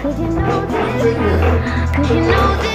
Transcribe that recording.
Cause you know that. Cause you know that